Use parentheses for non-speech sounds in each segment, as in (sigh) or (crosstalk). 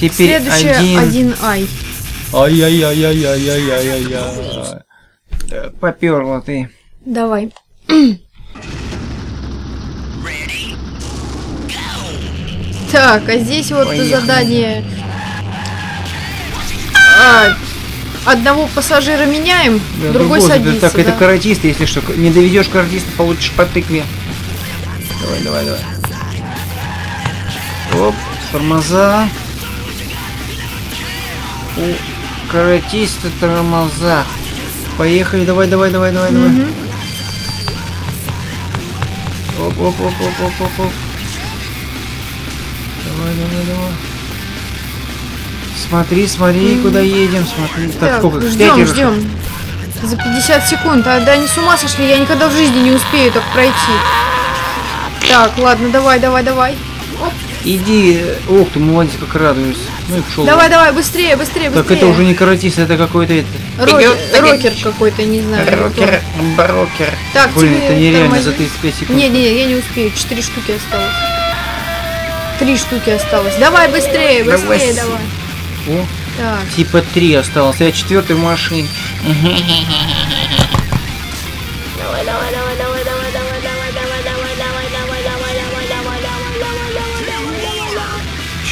Теперь Следующее один. один ай. Ай-яй-яй-яй-яй-яй-яй. Э, Попёрла ты. Давай. Так, а здесь вот Поехали. задание. А, одного пассажира меняем, Да, другой другой, садится. Так, это да. каратист, если что. Не доведешь каратиста, получишь по тыкве. Давай, давай, давай. Оп, тормоза. У каратиста тормоза. Поехали, давай, давай, давай, давай, давай. Оп, оп, оп, оп, оп, оп, оп. Давай, давай, давай. Смотри, смотри, куда едем, смотри. Так, Так, сколько? ждем, ждем. За 50 секунд. А да они с ума сошли, я никогда в жизни не успею так пройти. Так, ладно, давай, давай, давай. Оп, Иди, ух ты, молодец, как радуюсь. Ну и пшел. давай, давай, быстрее, быстрее, быстрее. Так это уже не каратист, это какой-то это. Рокер, рокер какой-то, не знаю. Рокер, барокер. Так, Блин, тебе это нереально тормози. за 35 секунд. Не, не, я не успею. Четыре штуки осталось. Три штуки осталось. Давай быстрее, быстрее, Давай. давай. О, Так, типа три осталось, я четвертый в машине.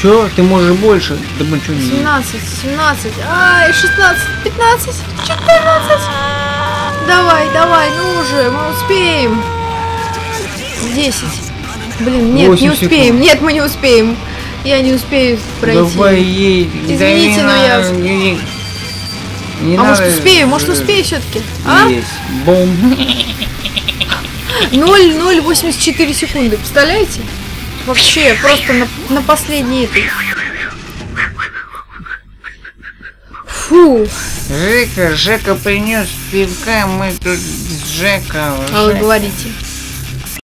Чё, ты можешь больше? Да блин, чё не... 17, 17, ай, 16, 15, 14. Давай, давай, ну уже, мы успеем. 10. Блин, нет, не успеем, секунд. нет, мы не успеем. Я не успею пройти. Давай едь. Извините, но я- Не, не- а может надо- успею, может успею все-таки? А? Есть. Бум. (laughs) 0,084 секунды, представляете? Вообще, просто на, на последней этой. Фу, Жека, Жека принес пивка, мы тут с Жека. а вы говорите.